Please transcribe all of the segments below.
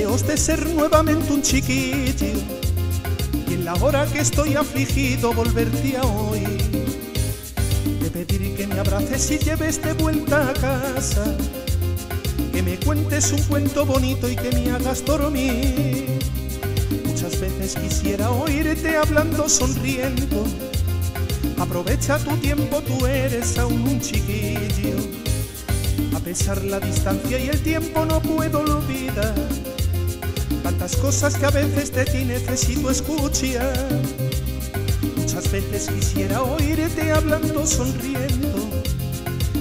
Deseos de ser nuevamente un chiquillo y en la hora que estoy afligido volverte a oír. De pedir que me abraces y lleves de vuelta a casa, que me cuentes un cuento bonito y que me hagas dormir. Muchas veces quisiera oírte hablando sonriendo. Aprovecha tu tiempo, tú eres aún un chiquillo. A pesar la distancia y el tiempo no puedo olvidar tantas cosas que a veces de ti necesito escuchar. Muchas veces quisiera oírte hablando sonriendo.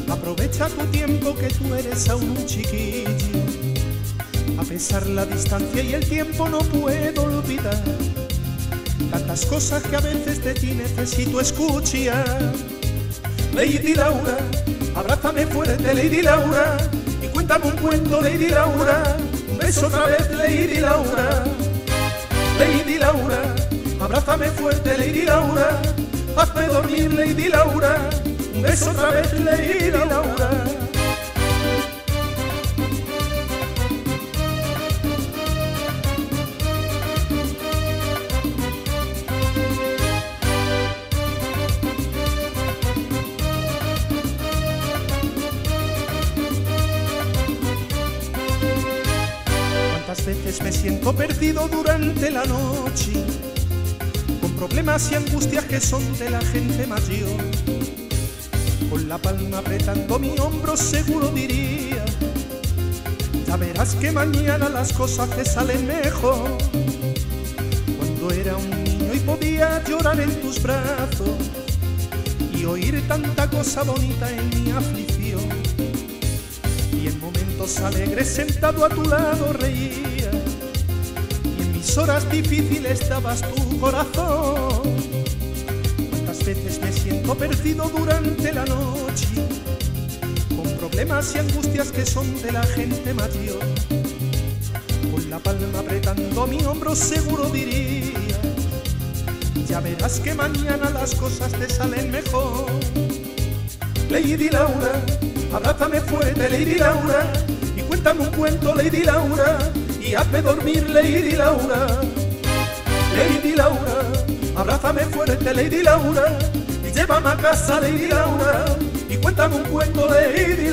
Aprovecha tu tiempo que tú eres aún un chiquillo. A pesar la distancia y el tiempo no puedo olvidar tantas cosas que a veces de ti necesito escuchar. Lady Laura, abrázame fuerte, Lady Laura, y cuéntame un cuento, Lady Laura. Beso otra vez, Lady Laura. Lady Laura, abrázame fuerte, Lady Laura. Hazme dormir, Lady Laura. Un beso otra vez, Lady Laura. Cuántas veces me siento perdido durante la noche, con problemas y angustias que son de la gente mayor. Con la palma apretando mi hombro seguro diría, ya verás que mañana las cosas te salen mejor. Cuando era un niño y podía llorar en tus brazos y oír tanta cosa bonita en mi aflicción momentos alegres sentado a tu lado reía y en mis horas difíciles dabas tu corazón. Cuántas veces me siento perdido durante la noche con problemas y angustias que son de la gente mayor. Con la palma apretando mi hombro seguro diría, ya verás que mañana las cosas te salen mejor. Lady Laura, abrázame fuerte, Lady Laura, y cuéntame un cuento, Lady Laura, y hazme dormir, Lady Laura. Lady Laura, abrázame fuerte, Lady Laura, y llévame a casa, Lady Laura, y cuéntame un cuento, Lady